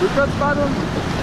Rückwärts fahren und